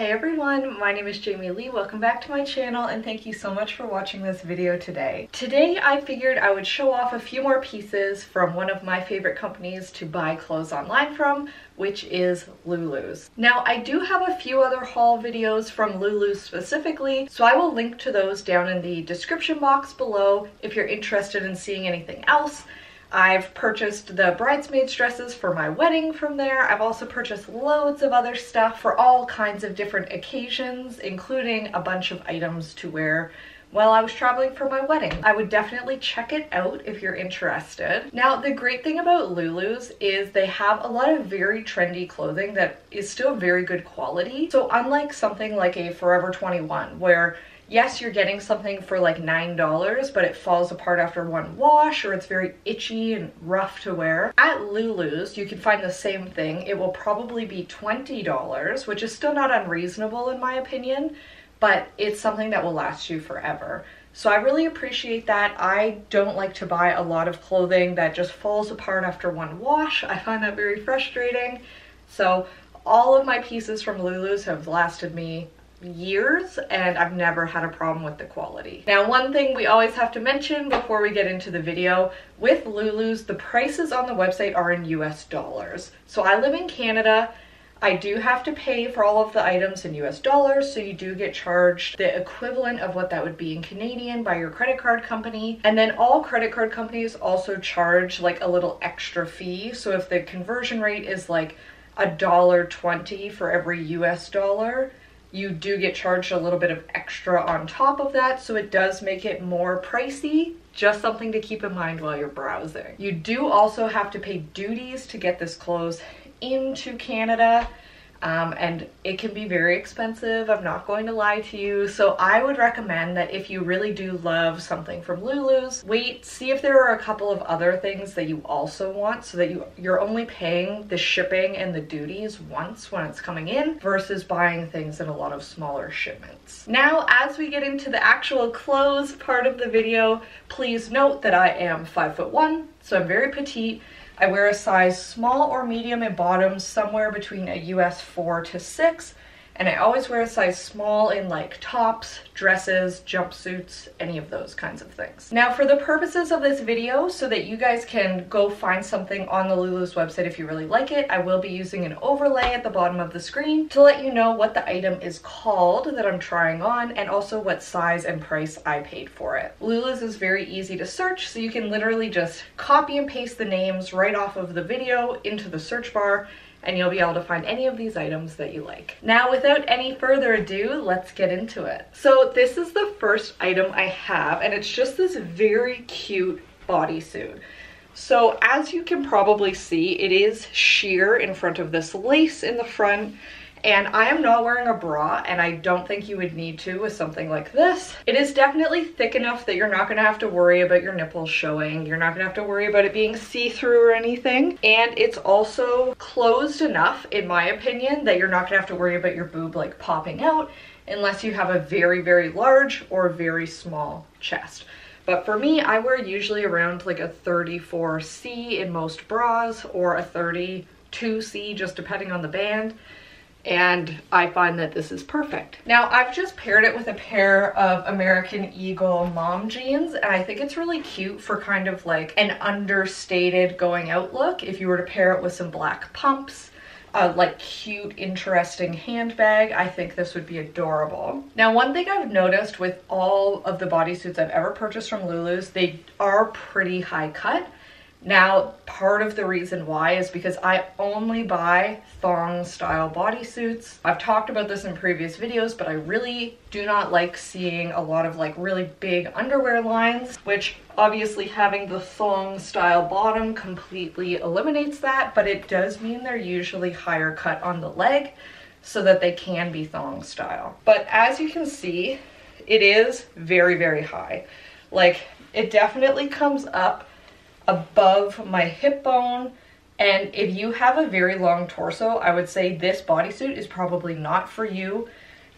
Hey everyone, my name is Jamie Leigh. Welcome back to my channel and thank you so much for watching this video today. Today I figured I would show off a few more pieces from one of my favorite companies to buy clothes online from, which is Lulu's. Now I do have a few other haul videos from Lulu's specifically, so I will link to those down in the description box below if you're interested in seeing anything else. I've purchased the bridesmaids dresses for my wedding from there. I've also purchased loads of other stuff for all kinds of different occasions, including a bunch of items to wear while I was traveling for my wedding. I would definitely check it out if you're interested. Now, the great thing about Lulu's is they have a lot of very trendy clothing that is still very good quality. So unlike something like a Forever 21 where yes, you're getting something for like $9, but it falls apart after one wash or it's very itchy and rough to wear. At Lulu's, you can find the same thing. It will probably be $20, which is still not unreasonable in my opinion, but it's something that will last you forever. So I really appreciate that. I don't like to buy a lot of clothing that just falls apart after one wash. I find that very frustrating. So all of my pieces from Lulu's have lasted me years and I've never had a problem with the quality. Now one thing we always have to mention before we get into the video, with Lulu's the prices on the website are in US dollars. So I live in Canada, I do have to pay for all of the items in US dollars, so you do get charged the equivalent of what that would be in Canadian by your credit card company. And then all credit card companies also charge like a little extra fee. So if the conversion rate is like a dollar 20 for every US dollar, you do get charged a little bit of extra on top of that, so it does make it more pricey. Just something to keep in mind while you're browsing. You do also have to pay duties to get this clothes into Canada um, and it can be very expensive. I'm not going to lie to you. So I would recommend that if you really do love something from Lulu's, wait, see if there are a couple of other things that you also want so that you, you're only paying the shipping and the duties once when it's coming in versus buying things in a lot of smaller shipments. Now, as we get into the actual clothes part of the video, please note that I am five foot one, so I'm very petite I wear a size small or medium in bottoms, somewhere between a US 4 to 6, and I always wear a size small in like tops, dresses, jumpsuits, any of those kinds of things. Now for the purposes of this video, so that you guys can go find something on the Lulu's website if you really like it, I will be using an overlay at the bottom of the screen to let you know what the item is called that I'm trying on and also what size and price I paid for it. Lulu's is very easy to search, so you can literally just copy and paste the names right off of the video into the search bar and you'll be able to find any of these items that you like. Now, without any further ado, let's get into it. So this is the first item I have, and it's just this very cute bodysuit. So as you can probably see, it is sheer in front of this lace in the front, and I am not wearing a bra and I don't think you would need to with something like this. It is definitely thick enough that you're not gonna have to worry about your nipples showing. You're not gonna have to worry about it being see-through or anything. And it's also closed enough, in my opinion, that you're not gonna have to worry about your boob like popping out unless you have a very, very large or very small chest. But for me, I wear usually around like a 34C in most bras or a 32C just depending on the band and I find that this is perfect. Now I've just paired it with a pair of American Eagle mom jeans and I think it's really cute for kind of like an understated going out look if you were to pair it with some black pumps a like cute interesting handbag I think this would be adorable now one thing I've noticed with all of the bodysuits I've ever purchased from Lulu's they are pretty high cut now, part of the reason why is because I only buy thong style bodysuits. I've talked about this in previous videos, but I really do not like seeing a lot of like really big underwear lines, which obviously having the thong style bottom completely eliminates that, but it does mean they're usually higher cut on the leg so that they can be thong style. But as you can see, it is very, very high. Like it definitely comes up above my hip bone. And if you have a very long torso, I would say this bodysuit is probably not for you.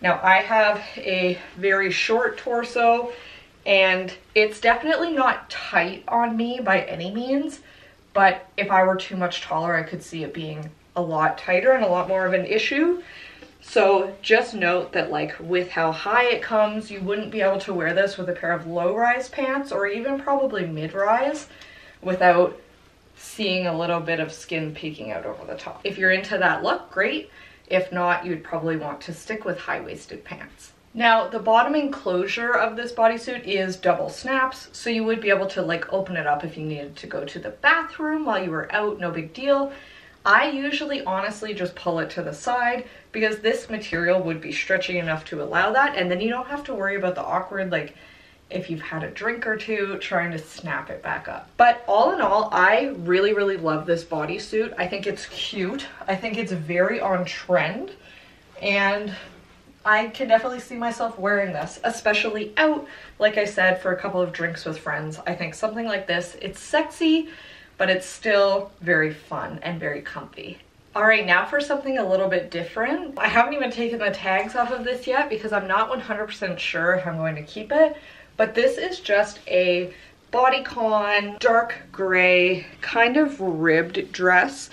Now I have a very short torso and it's definitely not tight on me by any means, but if I were too much taller, I could see it being a lot tighter and a lot more of an issue. So just note that like with how high it comes, you wouldn't be able to wear this with a pair of low-rise pants or even probably mid-rise without seeing a little bit of skin peeking out over the top. If you're into that look, great. If not, you'd probably want to stick with high-waisted pants. Now, the bottom enclosure of this bodysuit is double snaps, so you would be able to like open it up if you needed to go to the bathroom while you were out, no big deal. I usually honestly just pull it to the side because this material would be stretchy enough to allow that and then you don't have to worry about the awkward like if you've had a drink or two trying to snap it back up. But all in all, I really, really love this bodysuit. I think it's cute. I think it's very on trend and I can definitely see myself wearing this, especially out, like I said, for a couple of drinks with friends. I think something like this, it's sexy, but it's still very fun and very comfy. All right, now for something a little bit different. I haven't even taken the tags off of this yet because I'm not 100% sure if I'm going to keep it, but this is just a bodycon dark gray kind of ribbed dress.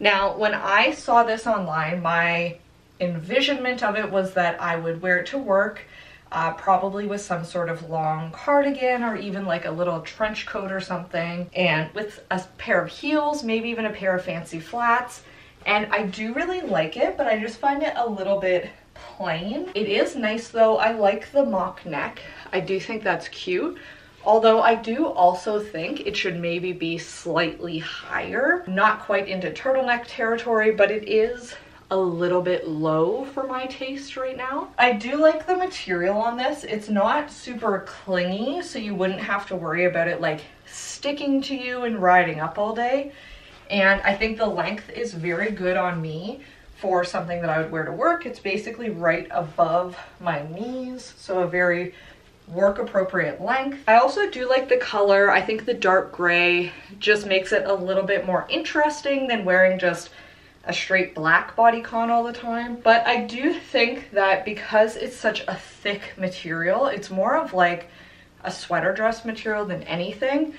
Now, when I saw this online, my envisionment of it was that I would wear it to work, uh, probably with some sort of long cardigan or even like a little trench coat or something, and with a pair of heels, maybe even a pair of fancy flats. And I do really like it, but I just find it a little bit plain. It is nice though. I like the mock neck. I do think that's cute. Although I do also think it should maybe be slightly higher. Not quite into turtleneck territory, but it is a little bit low for my taste right now. I do like the material on this. It's not super clingy, so you wouldn't have to worry about it like sticking to you and riding up all day. And I think the length is very good on me for something that I would wear to work. It's basically right above my knees, so a very work appropriate length. I also do like the color. I think the dark gray just makes it a little bit more interesting than wearing just a straight black bodycon all the time. But I do think that because it's such a thick material, it's more of like a sweater dress material than anything.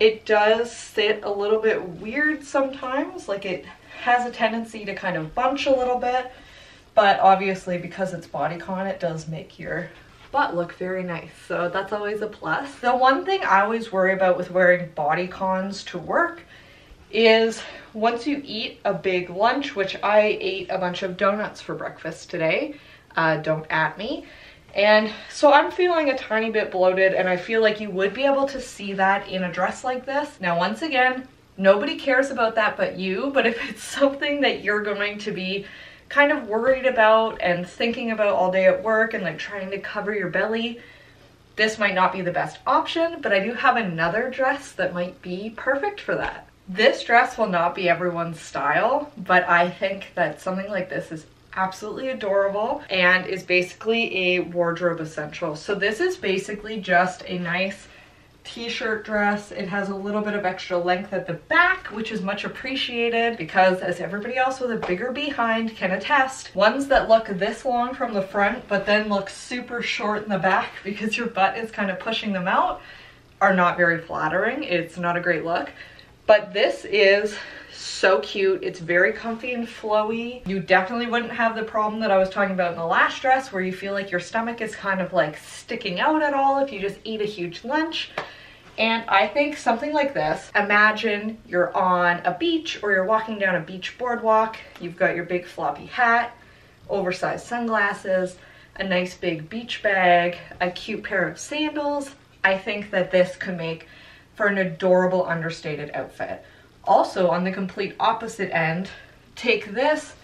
It does sit a little bit weird sometimes, like it has a tendency to kind of bunch a little bit, but obviously because it's bodycon, it does make your butt look very nice. So that's always a plus. The one thing I always worry about with wearing bodycons to work is once you eat a big lunch, which I ate a bunch of donuts for breakfast today, uh, don't at me. And so I'm feeling a tiny bit bloated and I feel like you would be able to see that in a dress like this. Now, once again, nobody cares about that but you, but if it's something that you're going to be kind of worried about and thinking about all day at work and like trying to cover your belly, this might not be the best option, but I do have another dress that might be perfect for that. This dress will not be everyone's style, but I think that something like this is absolutely adorable and is basically a wardrobe essential. So this is basically just a nice t-shirt dress. It has a little bit of extra length at the back, which is much appreciated because as everybody else with a bigger behind can attest, ones that look this long from the front but then look super short in the back because your butt is kind of pushing them out are not very flattering. It's not a great look. But this is so cute. It's very comfy and flowy. You definitely wouldn't have the problem that I was talking about in the last dress where you feel like your stomach is kind of like sticking out at all if you just eat a huge lunch. And I think something like this, imagine you're on a beach or you're walking down a beach boardwalk, you've got your big floppy hat, oversized sunglasses, a nice big beach bag, a cute pair of sandals. I think that this could make for an adorable understated outfit. Also on the complete opposite end, take this,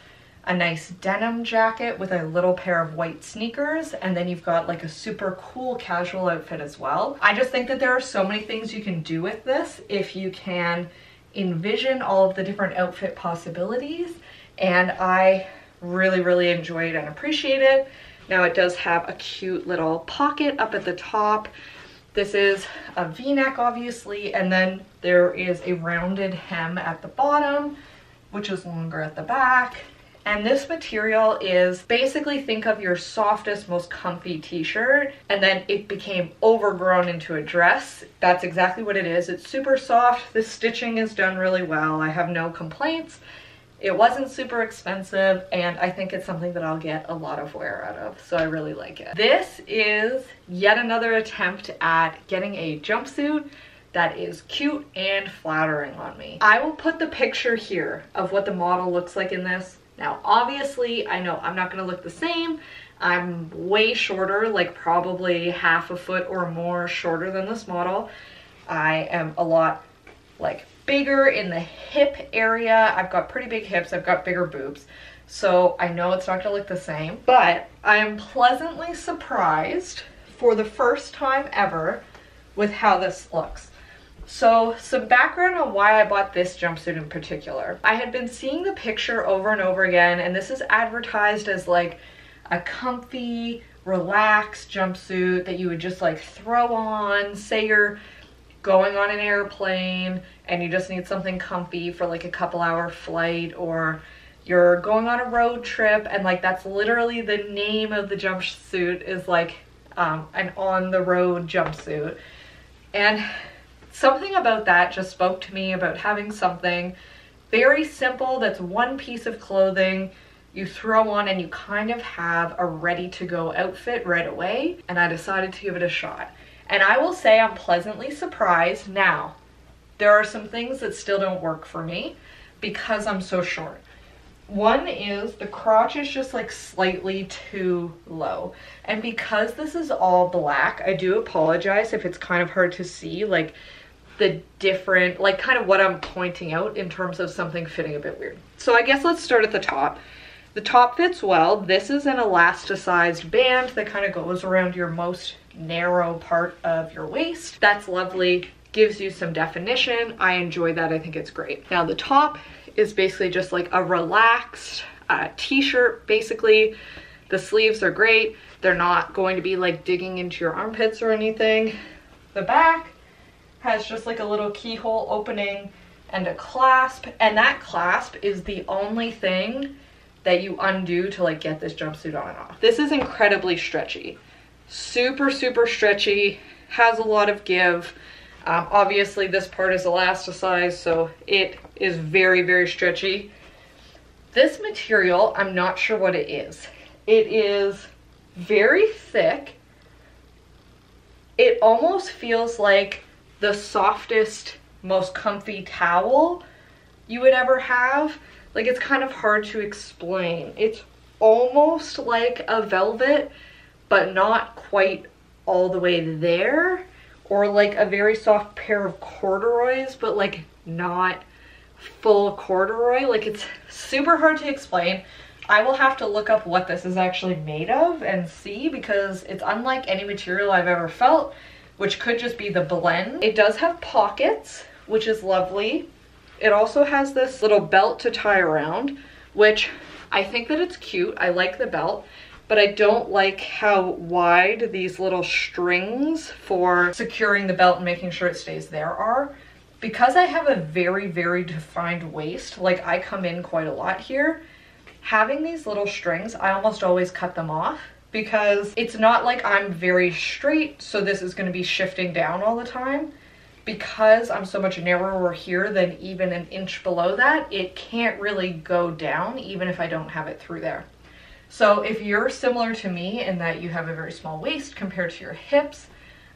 a nice denim jacket with a little pair of white sneakers, and then you've got like a super cool casual outfit as well. I just think that there are so many things you can do with this if you can envision all of the different outfit possibilities, and I really, really enjoy it and appreciate it. Now it does have a cute little pocket up at the top this is a v-neck obviously and then there is a rounded hem at the bottom which is longer at the back and this material is basically think of your softest, most comfy t-shirt and then it became overgrown into a dress. That's exactly what it is. It's super soft. The stitching is done really well. I have no complaints. It wasn't super expensive and I think it's something that I'll get a lot of wear out of. So I really like it. This is yet another attempt at getting a jumpsuit that is cute and flattering on me. I will put the picture here of what the model looks like in this. Now, obviously, I know I'm not gonna look the same. I'm way shorter, like probably half a foot or more shorter than this model. I am a lot like bigger in the hip area. I've got pretty big hips. I've got bigger boobs. So I know it's not gonna look the same, but I am pleasantly surprised for the first time ever with how this looks. So some background on why I bought this jumpsuit in particular. I had been seeing the picture over and over again and this is advertised as like a comfy, relaxed jumpsuit that you would just like throw on, say you're going on an airplane and you just need something comfy for like a couple hour flight or you're going on a road trip and like that's literally the name of the jumpsuit is like um, an on the road jumpsuit and something about that just spoke to me about having something very simple that's one piece of clothing you throw on and you kind of have a ready to go outfit right away and I decided to give it a shot. And I will say I'm pleasantly surprised. Now, there are some things that still don't work for me because I'm so short. One is the crotch is just like slightly too low. And because this is all black, I do apologize if it's kind of hard to see like the different, like kind of what I'm pointing out in terms of something fitting a bit weird. So I guess let's start at the top. The top fits well. This is an elasticized band that kind of goes around your most narrow part of your waist. That's lovely, gives you some definition. I enjoy that, I think it's great. Now the top is basically just like a relaxed uh, t-shirt, basically. The sleeves are great. They're not going to be like digging into your armpits or anything. The back has just like a little keyhole opening and a clasp and that clasp is the only thing that you undo to like get this jumpsuit on and off. This is incredibly stretchy. Super, super stretchy, has a lot of give. Um, obviously this part is elasticized, so it is very, very stretchy. This material, I'm not sure what it is. It is very thick. It almost feels like the softest, most comfy towel you would ever have. Like it's kind of hard to explain. It's almost like a velvet, but not quite all the way there. Or like a very soft pair of corduroys, but like not full corduroy. Like it's super hard to explain. I will have to look up what this is actually made of and see because it's unlike any material I've ever felt, which could just be the blend. It does have pockets, which is lovely. It also has this little belt to tie around, which I think that it's cute. I like the belt, but I don't like how wide these little strings for securing the belt and making sure it stays there are. Because I have a very, very defined waist, like I come in quite a lot here, having these little strings, I almost always cut them off because it's not like I'm very straight, so this is gonna be shifting down all the time because I'm so much narrower here than even an inch below that, it can't really go down even if I don't have it through there. So if you're similar to me in that you have a very small waist compared to your hips,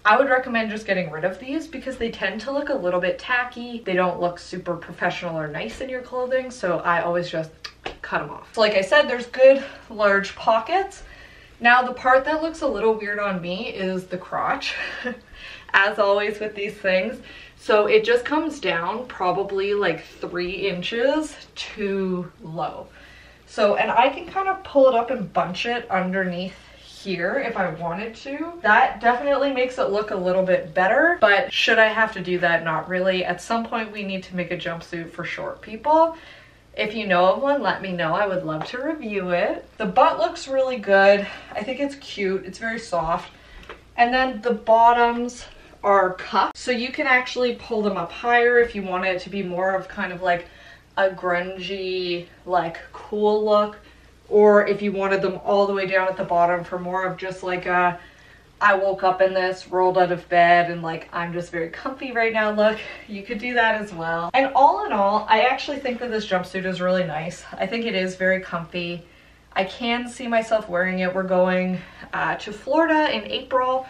I would recommend just getting rid of these because they tend to look a little bit tacky. They don't look super professional or nice in your clothing, so I always just cut them off. So like I said, there's good large pockets. Now the part that looks a little weird on me is the crotch. as always with these things. So it just comes down probably like three inches too low. So, and I can kind of pull it up and bunch it underneath here if I wanted to. That definitely makes it look a little bit better, but should I have to do that? Not really. At some point we need to make a jumpsuit for short people. If you know of one, let me know. I would love to review it. The butt looks really good. I think it's cute. It's very soft. And then the bottoms are cuffed. So you can actually pull them up higher if you want it to be more of kind of like a grungy, like cool look. Or if you wanted them all the way down at the bottom for more of just like a I woke up in this, rolled out of bed, and like, I'm just very comfy right now. Look, you could do that as well. And all in all, I actually think that this jumpsuit is really nice. I think it is very comfy. I can see myself wearing it. We're going uh, to Florida in April.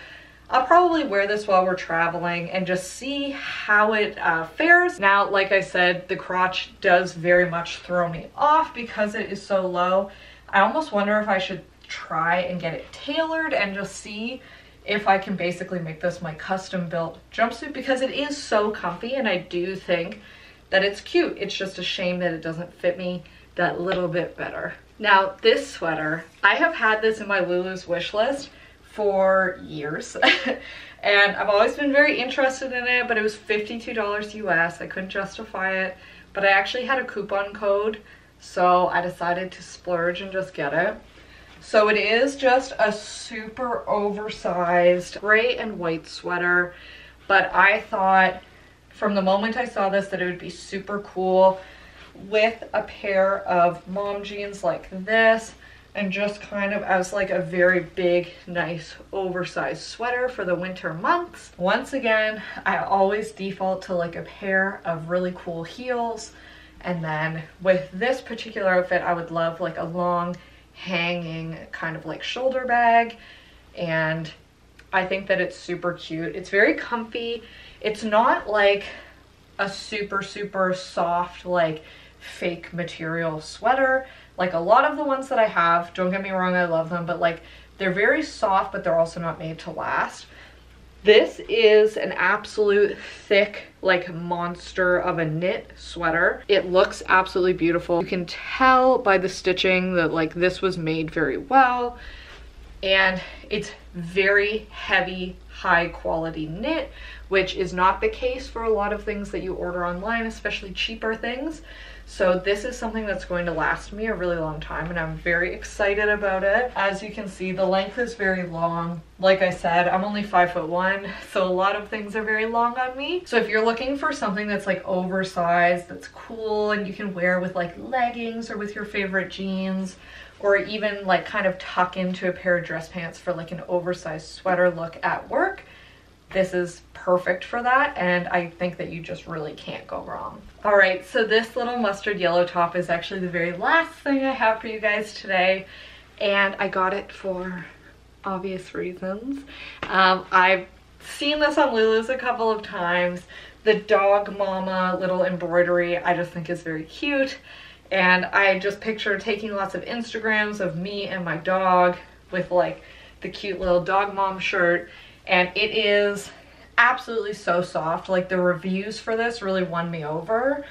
I'll probably wear this while we're traveling and just see how it uh, fares. Now, like I said, the crotch does very much throw me off because it is so low. I almost wonder if I should try and get it tailored and just see if I can basically make this my custom built jumpsuit because it is so comfy and I do think that it's cute. It's just a shame that it doesn't fit me that little bit better. Now this sweater, I have had this in my Lulu's wish list for years and I've always been very interested in it but it was $52 US. I couldn't justify it but I actually had a coupon code so I decided to splurge and just get it. So it is just a super oversized gray and white sweater, but I thought from the moment I saw this that it would be super cool with a pair of mom jeans like this and just kind of as like a very big, nice, oversized sweater for the winter months. Once again, I always default to like a pair of really cool heels. And then with this particular outfit, I would love like a long hanging kind of like shoulder bag and I think that it's super cute. It's very comfy. It's not like a super, super soft, like fake material sweater. Like a lot of the ones that I have, don't get me wrong, I love them, but like they're very soft, but they're also not made to last. This is an absolute thick, like monster of a knit sweater. It looks absolutely beautiful. You can tell by the stitching that like this was made very well. And it's very heavy, high quality knit, which is not the case for a lot of things that you order online, especially cheaper things. So this is something that's going to last me a really long time and I'm very excited about it. As you can see, the length is very long. Like I said, I'm only five foot one, so a lot of things are very long on me. So if you're looking for something that's like oversized, that's cool and you can wear with like leggings or with your favorite jeans, or even like kind of tuck into a pair of dress pants for like an oversized sweater look at work, this is perfect for that and I think that you just really can't go wrong. All right, so this little mustard yellow top is actually the very last thing I have for you guys today and I got it for obvious reasons. Um, I've seen this on Lulu's a couple of times. The dog mama little embroidery I just think is very cute and I just picture taking lots of Instagrams of me and my dog with like the cute little dog mom shirt and it is absolutely so soft. Like the reviews for this really won me over.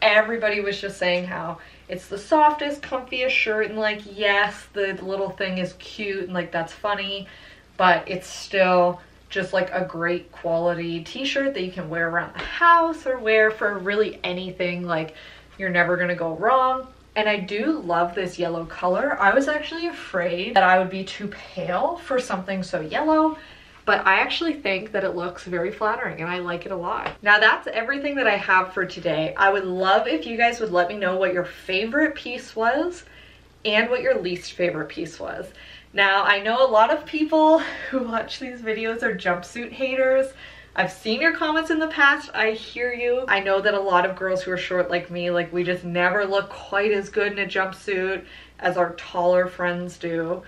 Everybody was just saying how it's the softest, comfiest shirt and like, yes, the little thing is cute and like that's funny, but it's still just like a great quality t-shirt that you can wear around the house or wear for really anything. Like you're never gonna go wrong. And I do love this yellow color. I was actually afraid that I would be too pale for something so yellow but I actually think that it looks very flattering and I like it a lot. Now that's everything that I have for today. I would love if you guys would let me know what your favorite piece was and what your least favorite piece was. Now I know a lot of people who watch these videos are jumpsuit haters. I've seen your comments in the past. I hear you. I know that a lot of girls who are short like me, like we just never look quite as good in a jumpsuit as our taller friends do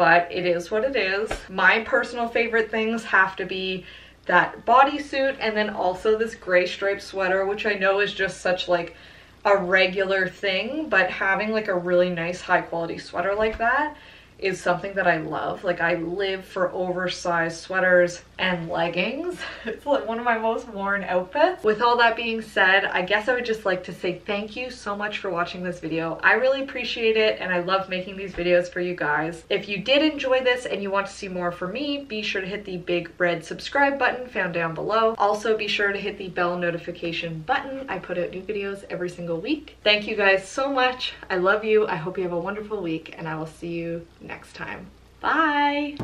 but it is what it is. My personal favorite things have to be that bodysuit and then also this gray striped sweater, which I know is just such like a regular thing, but having like a really nice high quality sweater like that is something that I love. Like I live for oversized sweaters and leggings. It's like one of my most worn outfits. With all that being said, I guess I would just like to say thank you so much for watching this video. I really appreciate it and I love making these videos for you guys. If you did enjoy this and you want to see more from me, be sure to hit the big red subscribe button found down below. Also be sure to hit the bell notification button. I put out new videos every single week. Thank you guys so much. I love you. I hope you have a wonderful week and I will see you next time. Bye!